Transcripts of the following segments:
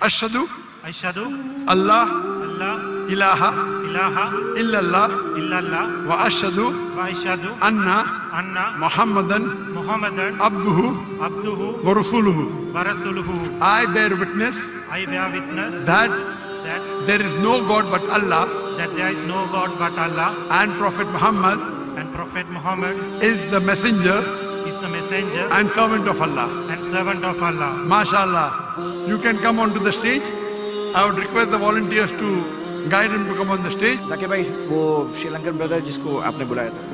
Ashadu. Ashadu. Allah. Allah. Ilaha. Ilaha. Illallah. Illallah. Wa ashadu. Wa ashadu. Anna. Anna. Muhammadan. Muhammadan. Abduhu. Abduhu. Wa rasuluhu. wa rasuluhu. I bear witness I bear witness that that there is no God but Allah. that there is no God but Allah. And Prophet Muhammad and Prophet Muhammad is the messenger is the messenger and servant of Allah. and servant of Allah. MashaAllah. You can come onto the stage. I would request the volunteers to guide him to come on the stage. Zakir भाई वो Sri Lankan brother जिसको आपने बुलाया था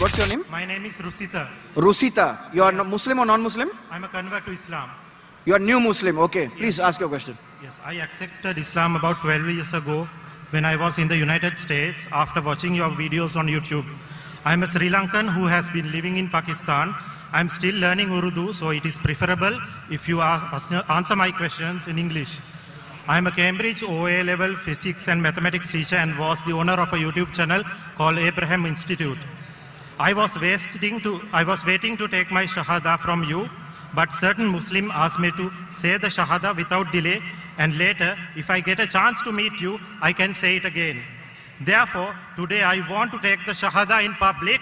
What's your name? My name is Rusita. Rusita. You are no- Muslim or non-Muslim? I'm a convert to Islam. You are new Muslim. Okay. Please ask your question. Yes, I accepted Islam about 12 years ago when I was in the United States after watching your videos on YouTube. I'm a Sri Lankan who has been living in Pakistan. I'm still learning Urdu, so it is preferable if you answer my questions in English. I'm a Cambridge OA level physics and mathematics teacher and was the owner of a YouTube channel called Abraham Institute. I was to I was waiting to take my shahada from you, but certain Muslim asked me to say the shahada without delay, and later, if I get a chance to meet you, I can say it again. Therefore, today I want to take the shahada in public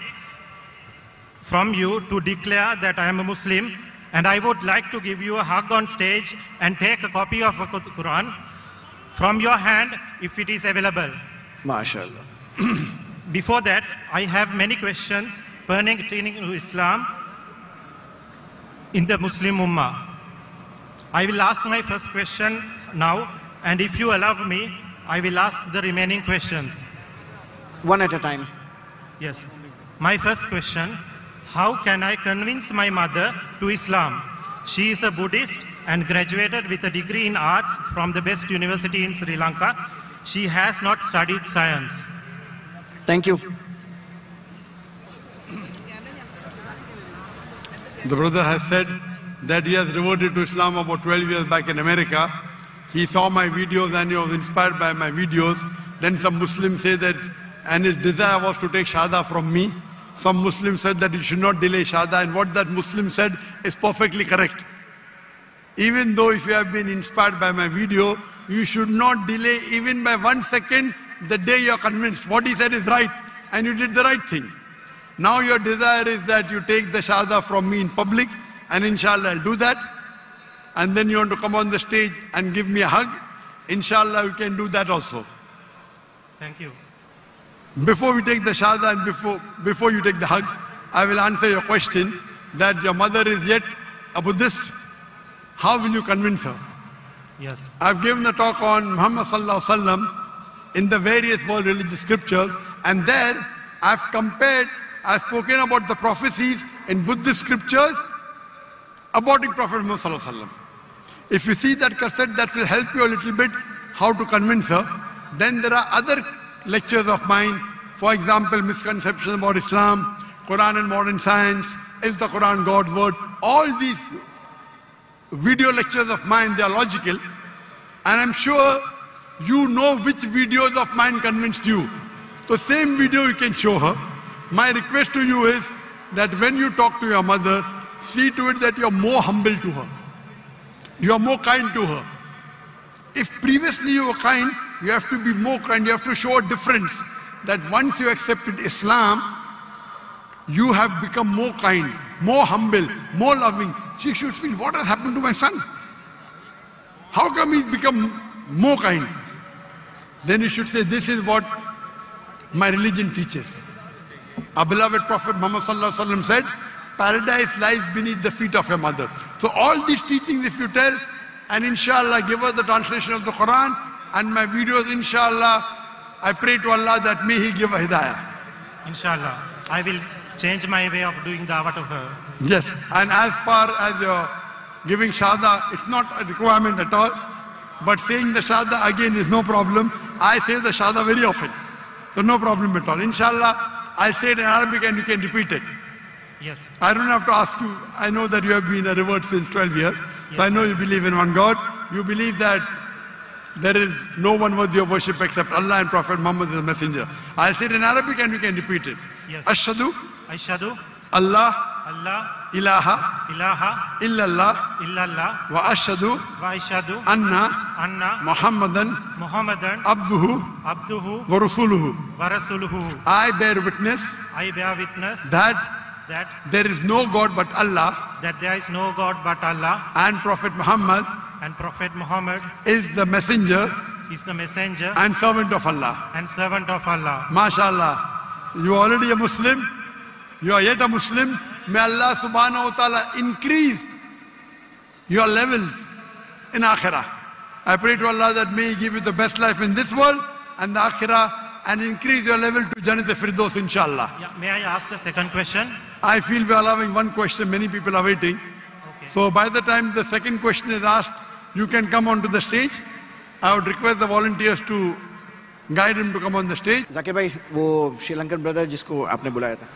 from you to declare that I am a Muslim, and I would like to give you a hug on stage and take a copy of the Quran from your hand if it is available. MashaAllah. Before that, I have many questions pertaining to Islam in the Muslim Ummah. I will ask my first question now, and if you allow me, I will ask the remaining questions. One at a time. Yes. My first question How can I convince my mother to Islam? She is a Buddhist and graduated with a degree in arts from the best university in Sri Lanka. She has not studied science. Thank you. The brother has said that he has reverted to Islam about 12 years back in America. He saw my videos and he was inspired by my videos. Then some Muslims say that, and his desire was to take Shahada from me. Some Muslims said that you should not delay Shahada, and what that Muslim said is perfectly correct. Even though if you have been inspired by my video, you should not delay even by one second the day you are convinced what he said is right and you did the right thing. Now your desire is that you take the shahada from me in public and inshallah I'll do that. And then you want to come on the stage and give me a hug. Inshallah you can do that also. Thank you. Before we take the shahada and before, before you take the hug, I will answer your question that your mother is yet a Buddhist. How will you convince her? Yes. I've given a talk on Muhammad Sallallahu Alaihi Wasallam in the various world religious scriptures, and there I've compared, I've spoken about the prophecies in Buddhist scriptures about Prophet Muhammad. If you see that cassette, that will help you a little bit how to convince her. Then there are other lectures of mine, for example, misconceptions about Islam, Quran and modern science, is the Quran God's word? All these video lectures of mine, they are logical. And I'm sure you know which videos of mine convinced you. The same video you can show her. My request to you is that when you talk to your mother, see to it that you're more humble to her. You are more kind to her. If previously you were kind, you have to be more kind. You have to show a difference. That once you accepted Islam, you have become more kind, more humble, more loving. She should feel, what has happened to my son? How come he's become more kind? Then you should say, this is what my religion teaches. Our beloved Prophet Muhammad Sallallahu Alaihi Wasallam said, paradise lies beneath the feet of your mother. So all these teachings, if you tell, and inshallah give us the translation of the Quran and my videos, inshallah, I pray to Allah that may He give her hidayah. Inshallah. I will change my way of doing dawah to her. Yes, and as far as your giving shahada, it's not a requirement at all. But saying the shahada again is no problem. I say the shahada very often. So no problem at all. Inshallah, I'll say it in Arabic and you can repeat it. Yes. I don't have to ask you. I know that you have been a revert since 12 years. So I know you believe in one God. You believe that there is no one worthy of worship except Allah and Prophet Muhammad is a messenger. I'll say it in Arabic and you can repeat it. Yes. Ashhadu Ashhadu Allah Allah ilaha ilaha illallah illallah wa ashhadu wa ashhadu anna anna Muhammadan Muhammadan abduhu abduhu wa rasuluhu. I bear witness I bear witness that that there is no God but Allah that there is no God but Allah and Prophet Muhammad and Prophet Muhammad is the messenger is the messenger and servant of Allah. and servant of Allah. MashaAllah. You are already a Muslim. You are yet a Muslim. May Allah subhanahu wa ta'ala increase your levels in Akhirah. I pray to Allah that may He give you the best life in this world and the Akhirah and increase your level to Jannat Firdaus inshallah. Yeah, may I ask the second question? I feel we are allowing one question. Many people are waiting. Okay. So by the time the second question is asked, you can come onto the stage. I would request the volunteers to guide him to come on the stage. Zakir भाई वो Sri Lankan brother जिसको आपने बुलाया था